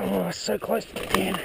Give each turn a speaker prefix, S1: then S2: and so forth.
S1: Oh, so close to the end.